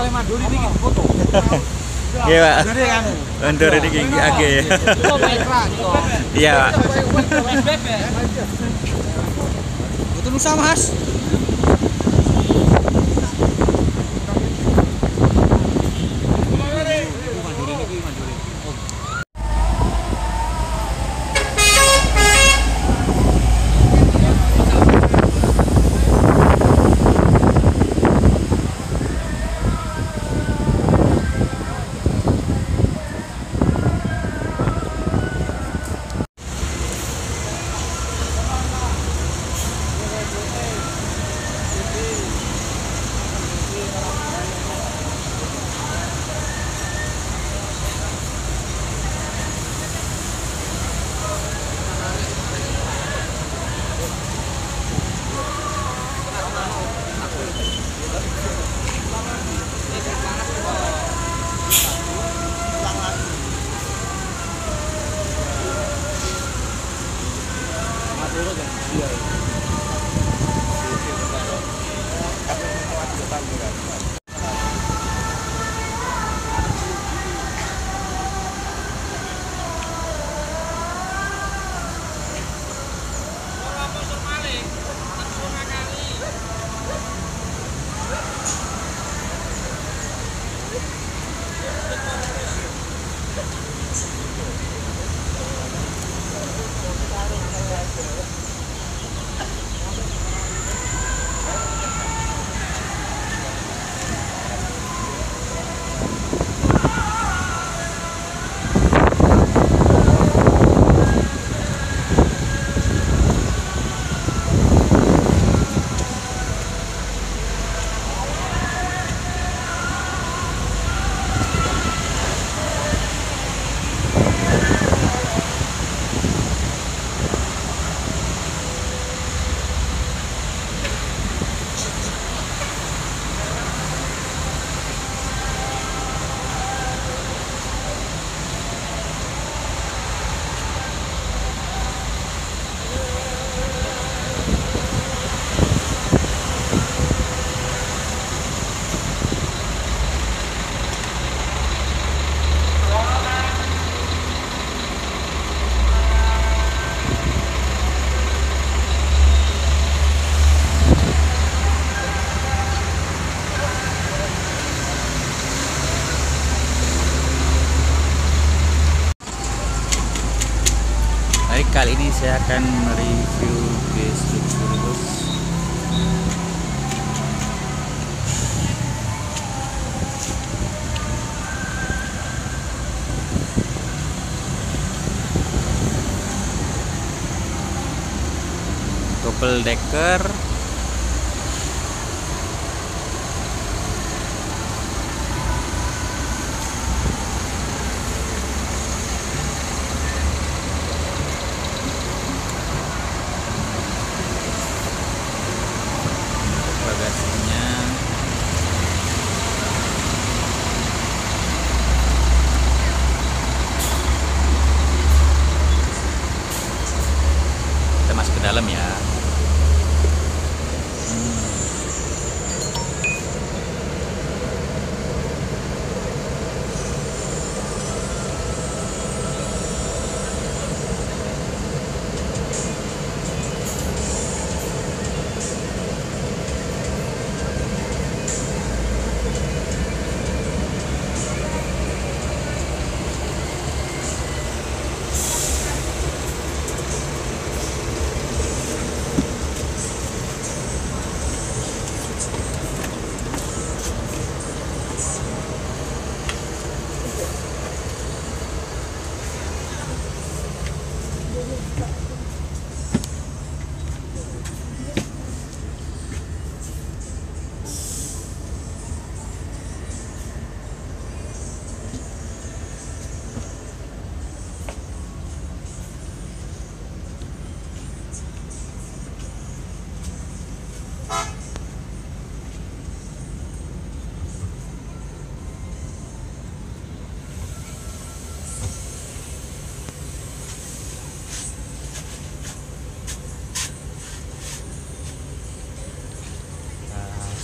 kali manduri ini foto Iya pak. Undur kan, ini iya. gigi age. Iya, gitu. iya pak. Itu mas. video. Baik, kali ini saya akan mereview base luxury bos. Double decker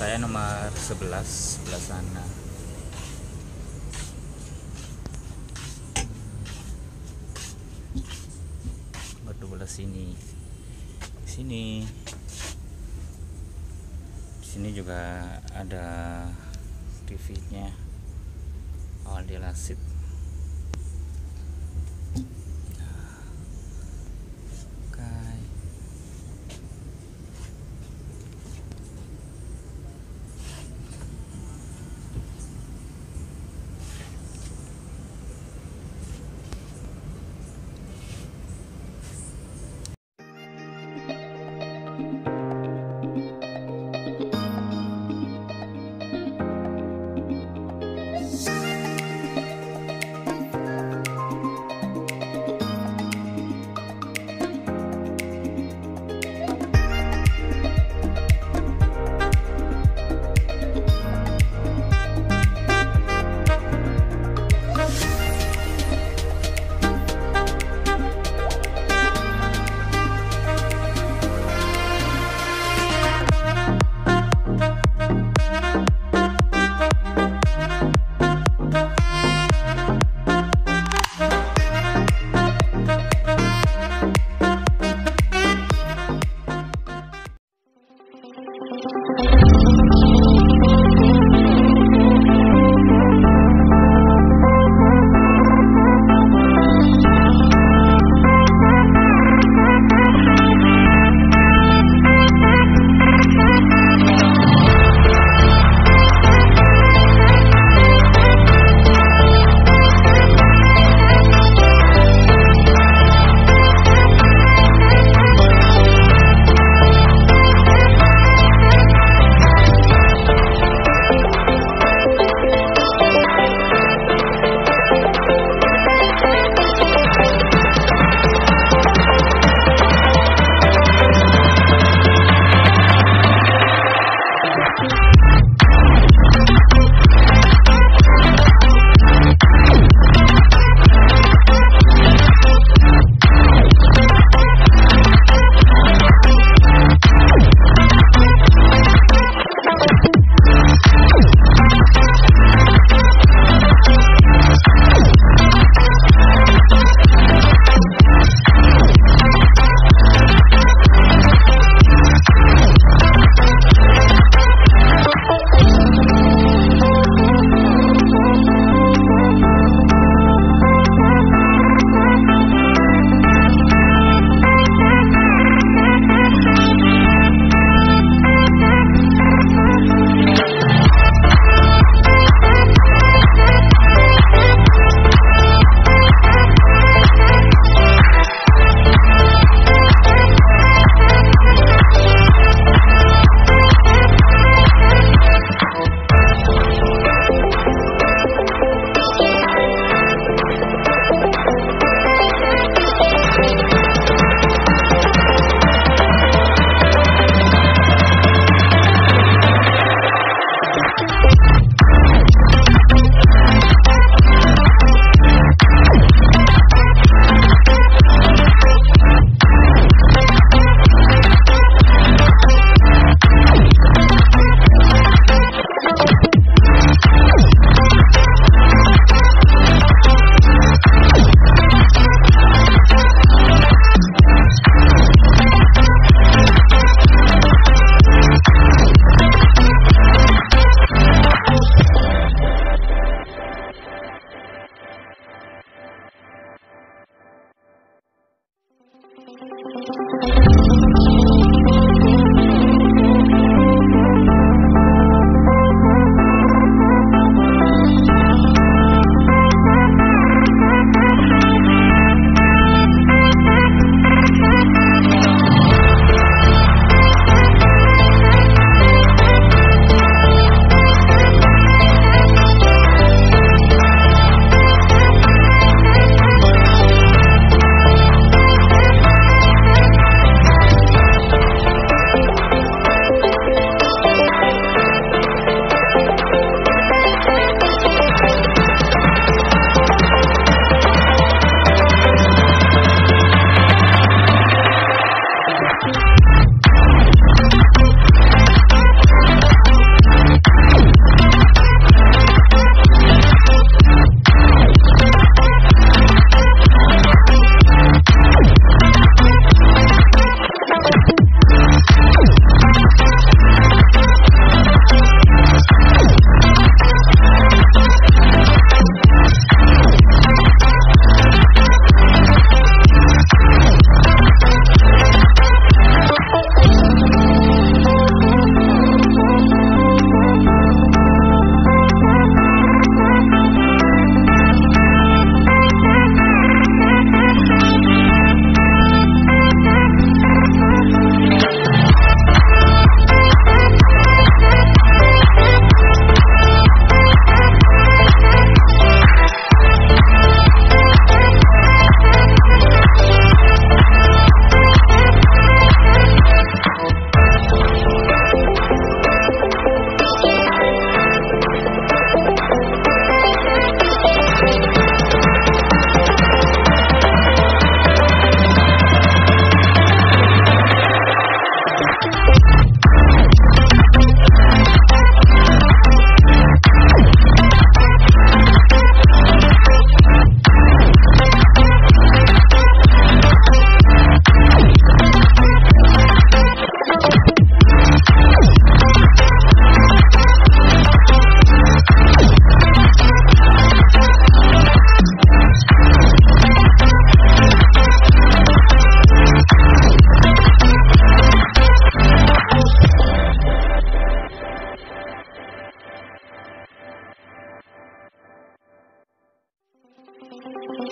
saya nomor 11 sebelah sana. Nomor 12 sini. Sini. Sini juga ada TV nya awal oh, dilasit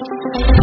Mas.